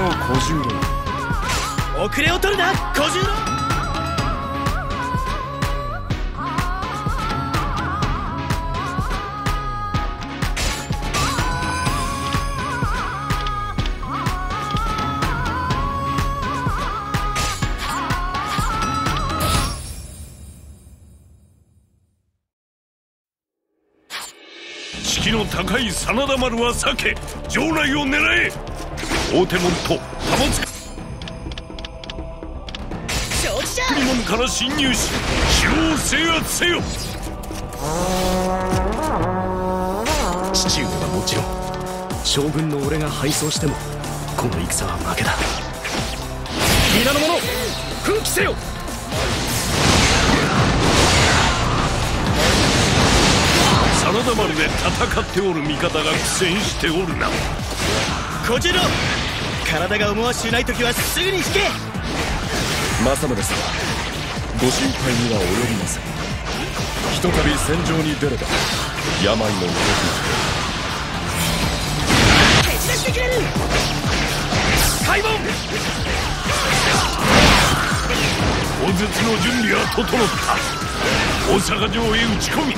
の小十郎遅れを取るな小十郎士気の高い真田丸は避け城内を狙え。大手門と貨物承知じゃ国門から侵入し城を制圧せよ。父上はもちろん。将軍の俺が敗走してもこの戦は負けだ。皆の者奮起せよ。真田丸で戦っておる味方が苦戦しておるな。小十郎体が思わしゅうない時はすぐに引け。政宗様ご心配には及びません。ひとたび戦場に出れば病の動き蹴散らしてくれる開門砲術の準備は整った。大阪城へ打ち込み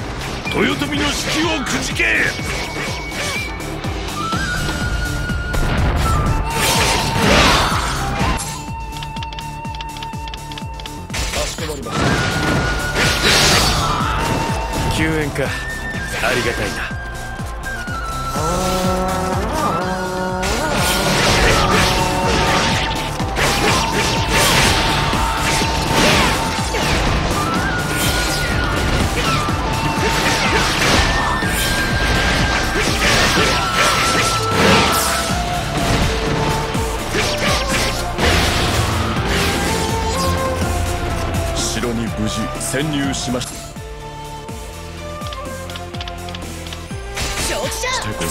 豊臣の士気をくじけ9か。ありがたいな。城に無事潜入しました。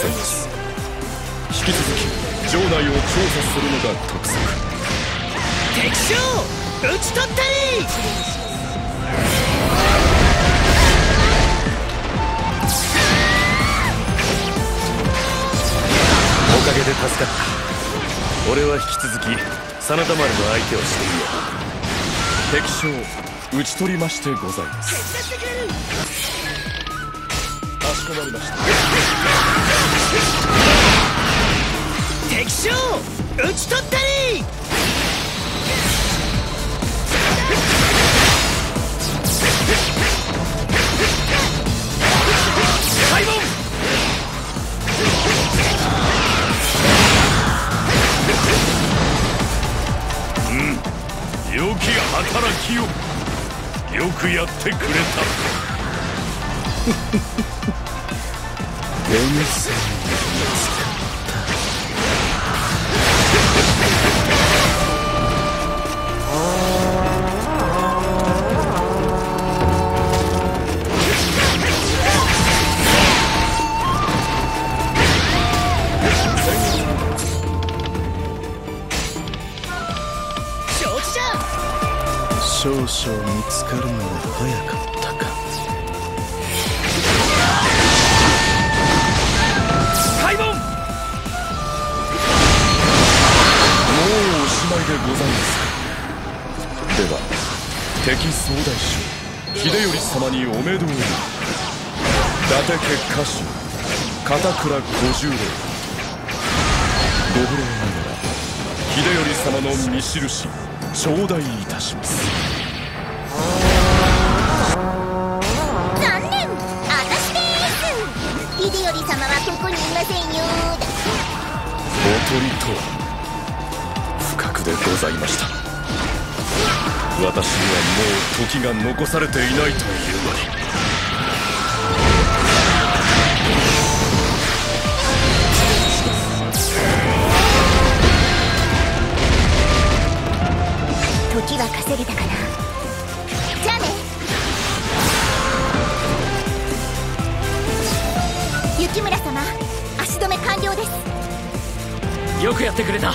ざいます引き続き城内を調査するのが督促敵将討ち取ったりおかげで助かった俺は引き続き真田丸の相手をしていよう敵将討ち取りましてございます。蹴散らしてくれるかしこまりました。敵将討ち取ったり。働きをよくやってくれた 少々見つかるのは早かった。ございます。では敵総大将秀頼様にお目通り。伊達家家臣片倉小十郎。ご無礼ながら秀頼様の見印頂戴いたします。残念私です。秀頼様はここにいませんよおとりとはでございました。私にはもう時が残されていないというのに。時は稼げたかな。じゃあね。雪村様足止め完了です。よくやってくれた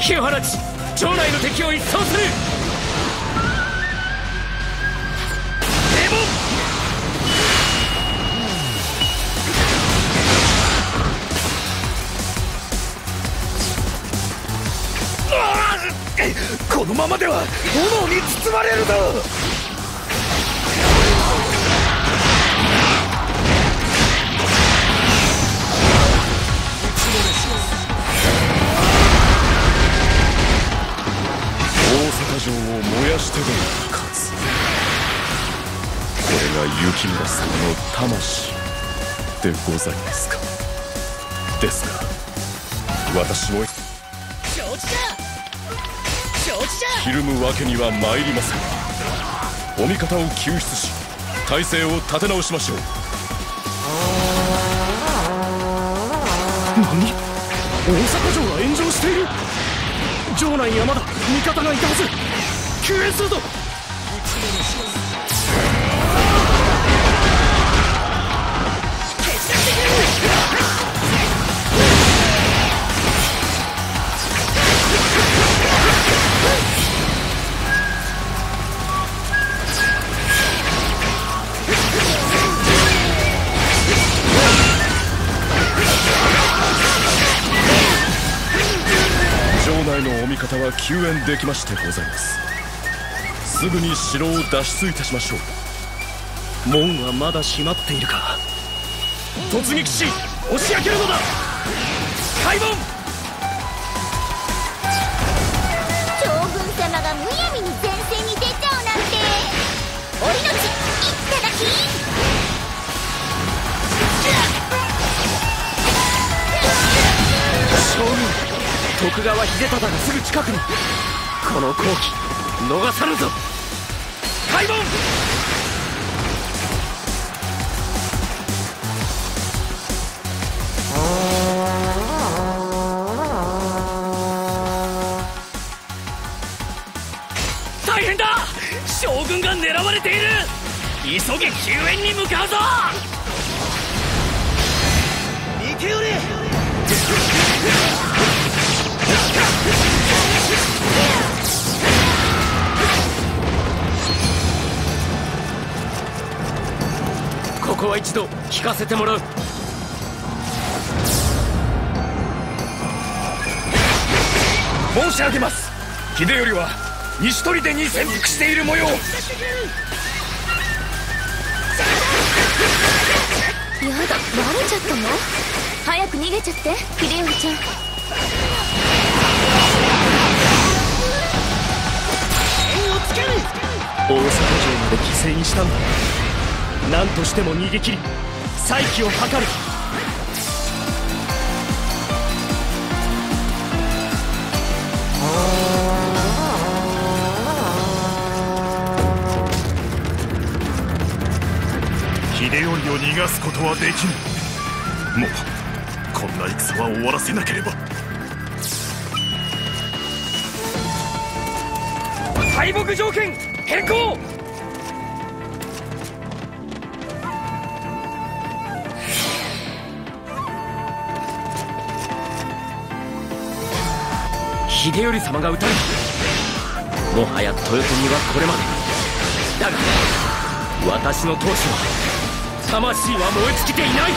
火を放ち城内の敵を一掃する。このままでは炎に包まれるぞ。で勝つこれが雪村様の魂でございますか？ですが私も承知だ承知だひるむわけには参りません。お味方を救出し体勢を立て直しましょう。何？大阪城が炎上している。城内にはまだ味方がいたはず。救援するぞ決断的に城内のお味方は救援できましてございます。すぐに城を脱出いたしましょう。門はまだ閉まっているか。突撃し押し上げるのだ。開門。将軍様がむやみに前線に出ちゃうなんて。お命いただき。将軍徳川秀忠がすぐ近くに。この好機逃さぬぞ開門大変だ将軍が狙われている急げ救援に向かうぞ見てよれ ここは一度聞かせてもらう。申し上げます。秀頼は西砦に潜伏している模様。やだバレちゃったの？早く逃げちゃって秀頼ちゃん。大阪城まで犠牲にしたんだ何としても逃げ切り再起を図る。秀頼を逃がすことはできぬ。もうこんな戦は終わらせなければ。敗北条件変更秀頼様が撃たれたもはや豊臣はこれまで。だが私の闘志は魂は燃え尽きていない。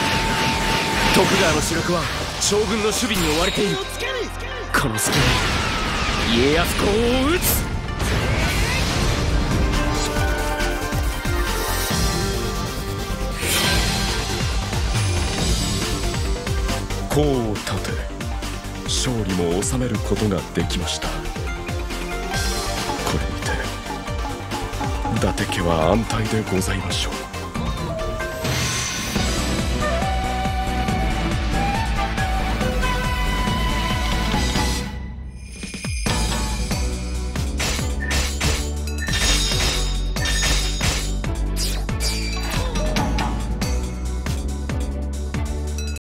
徳川の主力は将軍の守備に追われている。この隙に家康公を討つ。功を立て。勝利も収めることができました。これにて伊達家は安泰でございましょう。